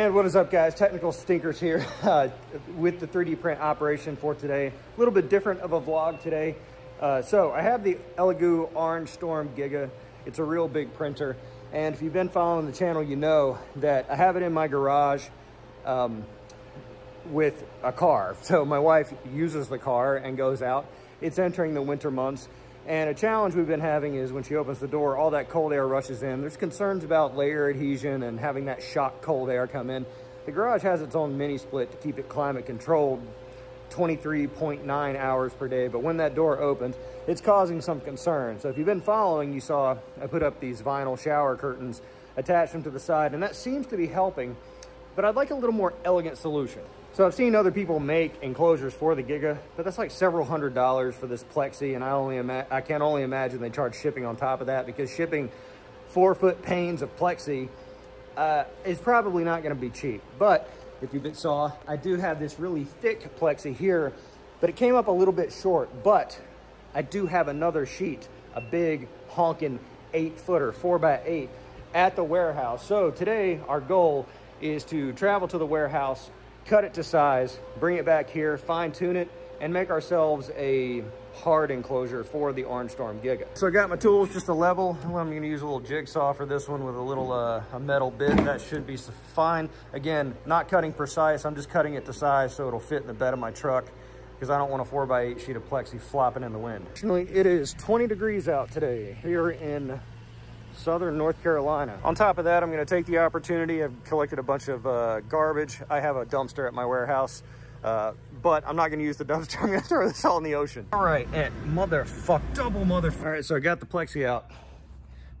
And what is up guys, Technicals Tinkers here uh, with the 3D print operation for today. A little bit different of a vlog today. Uh, so I have the Elegoo Orangestorm Giga. It's a real big printer. And if you've been following the channel, you know that I have it in my garage um, with a car. So my wife uses the car and goes out. It's entering the winter months. And a challenge we've been having is when she opens the door, all that cold air rushes in. There's concerns about layer adhesion and having that shock cold air come in. The garage has its own mini split to keep it climate controlled 23.9 hours per day. But when that door opens, it's causing some concern. So if you've been following, you saw I put up these vinyl shower curtains, attached them to the side, and that seems to be helping. But I'd like a little more elegant solution. So I've seen other people make enclosures for the Giga, but that's like several hundred dollars for this Plexi, and I only I can only imagine they charge shipping on top of that because shipping four foot panes of Plexi uh, is probably not going to be cheap. But if you saw, I do have this really thick Plexi here, but it came up a little bit short. But I do have another sheet, a big honking eight footer, four by eight at the warehouse. So today our goal is to travel to the warehouse cut it to size, bring it back here, fine tune it, and make ourselves a hard enclosure for the Orangestorm Giga. So I got my tools just a level. I'm gonna use a little jigsaw for this one with a little uh, a metal bit. That should be fine. Again, not cutting precise. I'm just cutting it to size so it'll fit in the bed of my truck because I don't want a four by eight sheet of plexi flopping in the wind. It is 20 degrees out today here in Southern North Carolina. On top of that, I'm gonna take the opportunity. I've collected a bunch of uh, garbage. I have a dumpster at my warehouse, uh, but I'm not gonna use the dumpster. I'm gonna throw this all in the ocean. All right, and motherfuck, double motherfuck. All right, so I got the plexi out.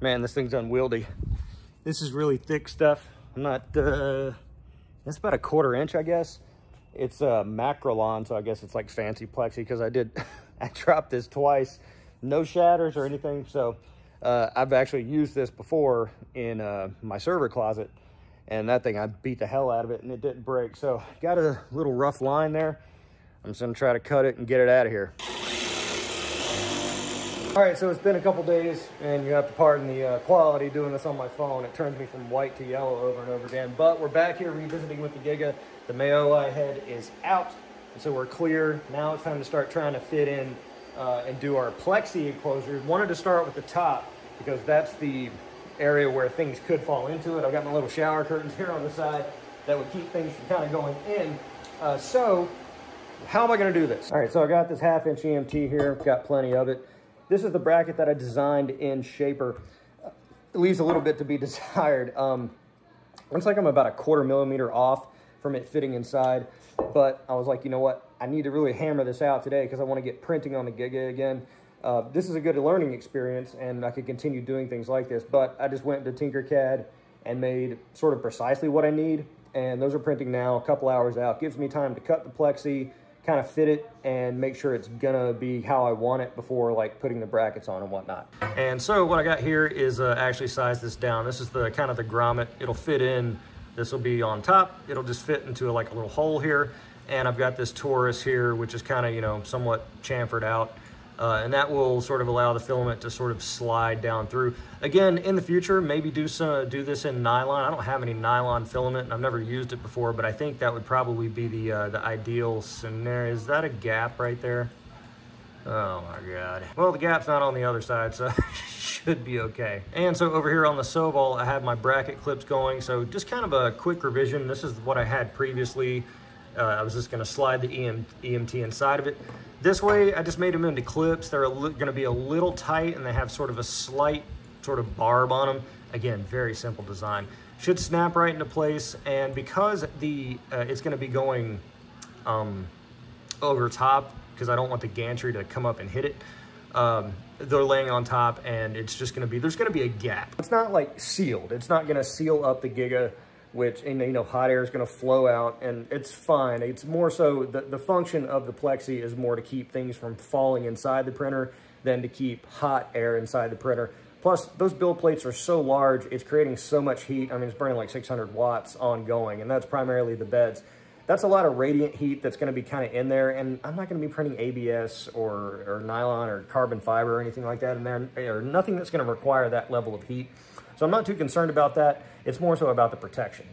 Man, this thing's unwieldy. This is really thick stuff. I'm not, uh, it's about a quarter inch, I guess. It's a uh, Makrolon, so I guess it's like fancy plexi because I did, I dropped this twice. No shatters or anything, so uh, I've actually used this before in uh, my server closet and that thing, I beat the hell out of it and it didn't break. So got a little rough line there. I'm just gonna try to cut it and get it out of here. All right, so it's been a couple days and you have to pardon the uh, quality doing this on my phone. It turns me from white to yellow over and over again, but we're back here revisiting with the Giga. The Moai head is out, And so we're clear. Now it's time to start trying to fit in uh, and do our plexi enclosure. Wanted to start with the top because that's the area where things could fall into it. I've got my little shower curtains here on the side that would keep things from kind of going in. Uh, so how am I going to do this? All right, so I got this half inch EMT here. got plenty of it. This is the bracket that I designed in Shaper. It leaves a little bit to be desired. Um, looks like I'm about a quarter millimeter off from it fitting inside. But I was like, you know what? I need to really hammer this out today because I want to get printing on the Giga again. Uh, this is a good learning experience and I could continue doing things like this, but I just went to Tinkercad and made sort of precisely what I need. And those are printing now a couple hours out. Gives me time to cut the plexi, kind of fit it and make sure it's gonna be how I want it before like putting the brackets on and whatnot. And so what I got here is uh, actually size this down. This is the kind of the grommet. It'll fit in, this will be on top. It'll just fit into a, like a little hole here. And I've got this torus here, which is kind of, you know, somewhat chamfered out. Uh, and that will sort of allow the filament to sort of slide down through. Again, in the future, maybe do some do this in nylon. I don't have any nylon filament, and I've never used it before, but I think that would probably be the uh, the ideal scenario. Is that a gap right there? Oh my God. Well, the gap's not on the other side, so should be okay. And so over here on the Sovol, I have my bracket clips going. So just kind of a quick revision. This is what I had previously. Uh, I was just gonna slide the EM, EMT inside of it. This way, I just made them into clips. They're gonna be a little tight and they have sort of a slight sort of barb on them. Again, very simple design. Should snap right into place. And because the uh, it's gonna be going um, over top, because I don't want the gantry to come up and hit it, um, they're laying on top and it's just gonna be, there's gonna be a gap. It's not like sealed. It's not gonna seal up the Giga which, and, you know, hot air is going to flow out and it's fine. It's more so the, the function of the plexi is more to keep things from falling inside the printer than to keep hot air inside the printer. Plus, those build plates are so large, it's creating so much heat. I mean, it's burning like 600 watts ongoing, and that's primarily the beds. That's a lot of radiant heat that's gonna be kind of in there, and I'm not gonna be printing ABS or, or nylon or carbon fiber or anything like that in there, or nothing that's gonna require that level of heat. So I'm not too concerned about that. It's more so about the protection.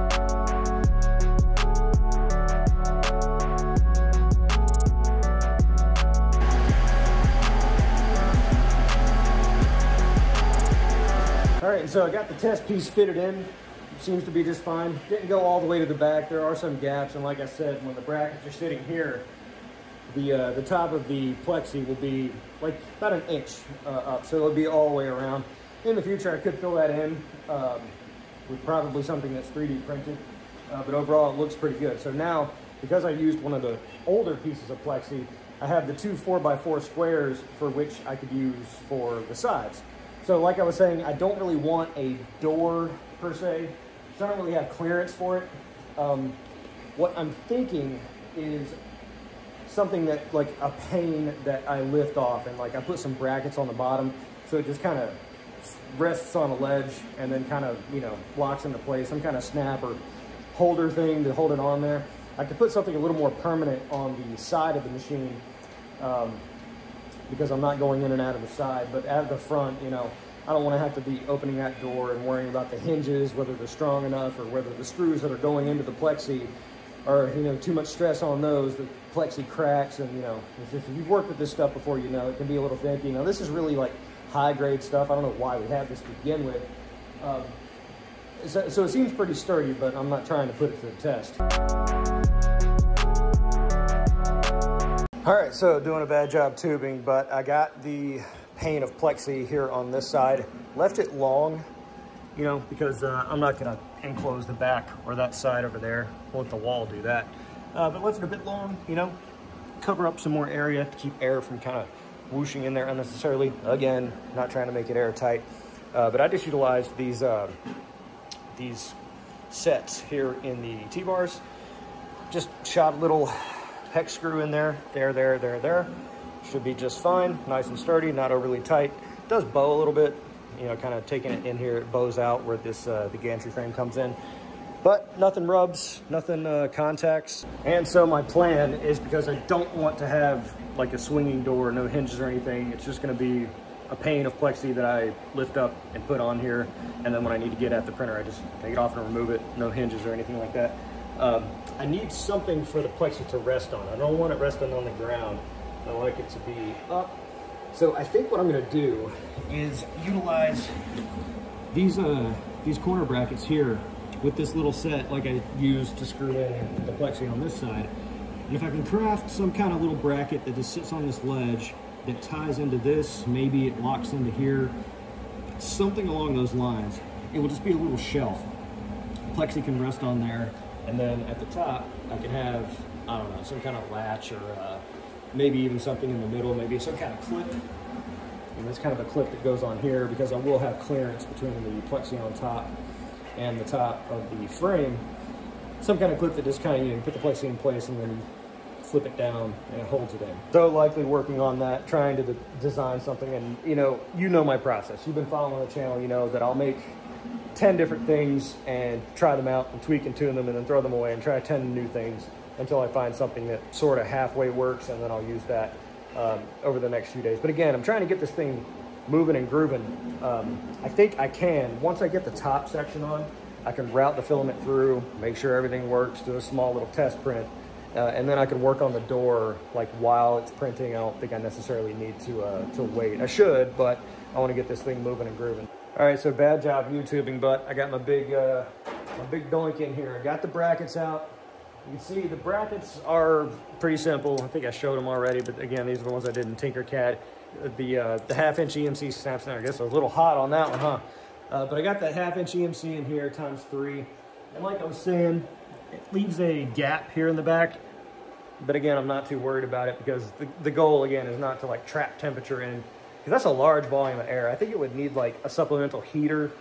All right, so I got the test piece fitted in. Seems to be just fine. Didn't go all the way to the back. There are some gaps, and like I said, when the brackets are sitting here, the uh, the top of the plexi will be like about an inch uh, up, so it'll be all the way around. In the future, I could fill that in um, with probably something that's 3D printed, uh, but overall it looks pretty good. So now, because I used one of the older pieces of plexi, I have the two 4x4 squares for which I could use for the sides. So like I was saying, I don't really want a door per se, so I don't really have clearance for it. Um, what I'm thinking is something that like a pane that I lift off and like I put some brackets on the bottom so it just kind of rests on a ledge and then kind of, you know, locks into place, some kind of snap or holder thing to hold it on there. I could put something a little more permanent on the side of the machine um, because I'm not going in and out of the side, but at the front, you know, I don't want to have to be opening that door and worrying about the hinges, whether they're strong enough or whether the screws that are going into the plexi are, you know, too much stress on those. The plexi cracks and, you know, if you've worked with this stuff before, you know, it can be a little finicky. Now, this is really like high grade stuff. I don't know why we have this to begin with. Um, so, so it seems pretty sturdy, but I'm not trying to put it to the test. All right, so doing a bad job tubing, but I got the pane of plexi here on this side. Left it long, you know, because uh, I'm not gonna enclose the back or that side over there. Won't let the wall do that. Uh, but left it a bit long, you know, cover up some more area to keep air from kind of whooshing in there unnecessarily. Again, not trying to make it airtight. Uh, but I just utilized these, uh, these sets here in the T-bars. Just shot a little hex screw in there, there, there, there, there. Should be just fine, nice and sturdy, not overly tight. Does bow a little bit, you know, kind of taking it in here, it bows out where this uh, the gantry frame comes in. But nothing rubs, nothing uh, contacts. And so my plan is because I don't want to have like a swinging door, no hinges or anything. It's just gonna be a pane of plexi that I lift up and put on here. And then when I need to get at the printer, I just take it off and remove it. No hinges or anything like that. Um, I need something for the plexi to rest on. I don't want it resting on the ground. I like it to be up. So I think what I'm gonna do is utilize these uh, these corner brackets here with this little set like I used to screw in the plexi on this side. And if I can craft some kind of little bracket that just sits on this ledge that ties into this, maybe it locks into here, something along those lines, it will just be a little shelf. Plexi can rest on there, and then at the top, I can have, I don't know, some kind of latch or uh, maybe even something in the middle, maybe some kind of clip. And that's kind of a clip that goes on here because I will have clearance between the plexi on top and the top of the frame. Some kind of clip that just kind of, you know, you put the plexi in place and then you flip it down and it holds it in. So likely working on that, trying to de design something. And you know, you know my process. You've been following the channel, you know that I'll make 10 different things and try them out and tweak and tune them and then throw them away and try 10 new things until I find something that sort of halfway works and then I'll use that um, over the next few days. But again, I'm trying to get this thing moving and grooving. Um, I think I can, once I get the top section on, I can route the filament through, make sure everything works, do a small little test print, uh, and then I can work on the door like while it's printing. I don't think I necessarily need to uh, to wait. I should, but I want to get this thing moving and grooving. All right, so bad job YouTubing, but I got my big uh, my big doink in here. I got the brackets out. You can see the brackets are pretty simple. I think I showed them already, but again, these are the ones I did in Tinkercad. The uh, the half inch EMT snaps there. I guess I was a little hot on that one, huh? Uh, but I got that half inch EMT in here times three. And like I was saying, it leaves a gap here in the back. But again, I'm not too worried about it because the, the goal, again, is not to like trap temperature in. Because that's a large volume of air. I think it would need like a supplemental heater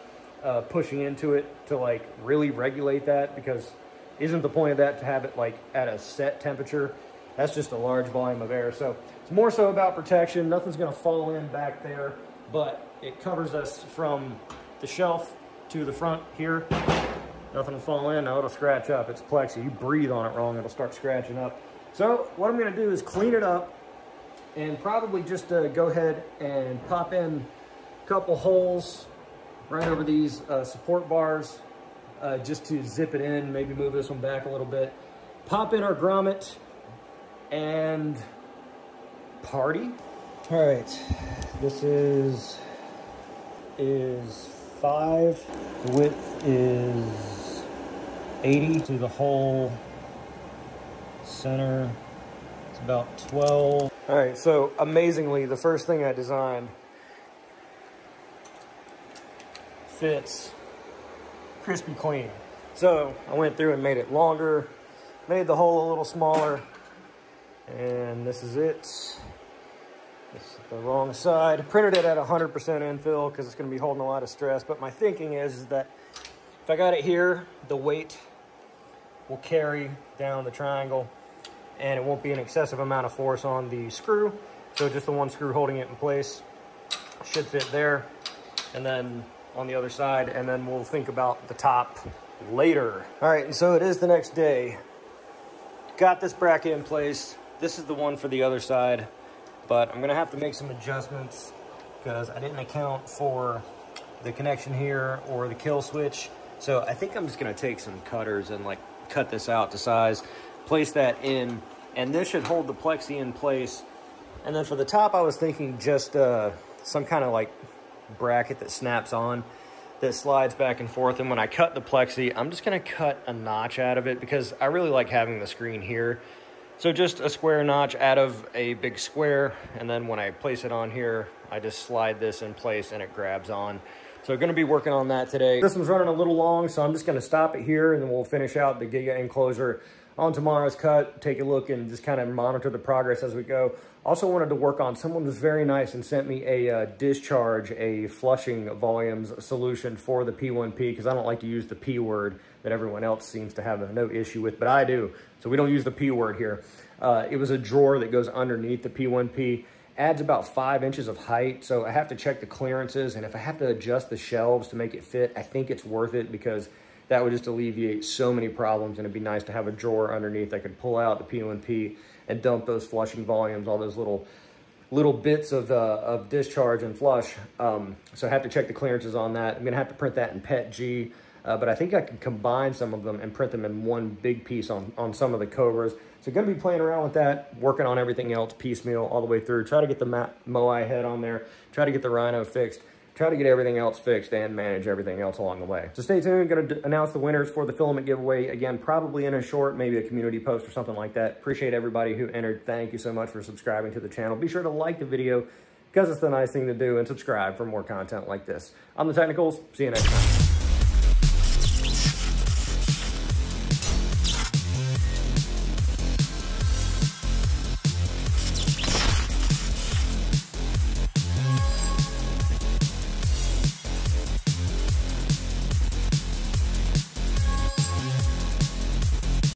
uh, pushing into it to like really regulate that because isn't the point of that to have it like at a set temperature? That's just a large volume of air. So it's more so about protection. Nothing's gonna fall in back there, but it covers us from the shelf to the front here. Nothing will fall in, no, it'll scratch up. It's plexi, you breathe on it wrong, it'll start scratching up. So what I'm gonna do is clean it up and probably just uh, go ahead and pop in a couple holes right over these uh, support bars uh, just to zip it in, maybe move this one back a little bit. Pop in our grommet and party. All right, this is is five. The width is 80 to the whole center. It's about 12. All right, so amazingly, the first thing I designed fits crispy clean. So I went through and made it longer, made the hole a little smaller, and this is it. Is the wrong side. Printed it at 100% infill because it's going to be holding a lot of stress. But my thinking is, is that if I got it here, the weight will carry down the triangle and it won't be an excessive amount of force on the screw. So just the one screw holding it in place should fit there. And then on the other side, and then we'll think about the top later. All right, and so it is the next day. Got this bracket in place. This is the one for the other side, but I'm gonna have to make some adjustments because I didn't account for the connection here or the kill switch. So I think I'm just gonna take some cutters and like cut this out to size, place that in, and this should hold the plexi in place. And then for the top, I was thinking just uh, some kind of like bracket that snaps on that slides back and forth. And when I cut the plexi, I'm just gonna cut a notch out of it because I really like having the screen here. So just a square notch out of a big square. And then when I place it on here, I just slide this in place and it grabs on. So gonna be working on that today. This one's running a little long, so I'm just gonna stop it here and then we'll finish out the Giga enclosure on tomorrow's cut, take a look and just kind of monitor the progress as we go. Also wanted to work on, someone was very nice and sent me a uh, discharge, a flushing volumes solution for the P1P because I don't like to use the P word that everyone else seems to have no issue with, but I do. So we don't use the P word here. Uh, it was a drawer that goes underneath the P1P adds about five inches of height. So I have to check the clearances. And if I have to adjust the shelves to make it fit, I think it's worth it because that would just alleviate so many problems. And it'd be nice to have a drawer underneath that could pull out the P1P and dump those flushing volumes, all those little little bits of, uh, of discharge and flush. Um, so I have to check the clearances on that. I'm gonna have to print that in PETG, uh, but I think I can combine some of them and print them in one big piece on, on some of the Kobras. So gonna be playing around with that, working on everything else piecemeal all the way through. Try to get the Moai head on there, try to get the Rhino fixed try to get everything else fixed and manage everything else along the way. So stay tuned, gonna announce the winners for the filament giveaway. Again, probably in a short, maybe a community post or something like that. Appreciate everybody who entered. Thank you so much for subscribing to the channel. Be sure to like the video because it's the nice thing to do and subscribe for more content like this. I'm The Technicals, see you next time.